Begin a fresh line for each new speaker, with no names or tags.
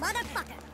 Motherfucker!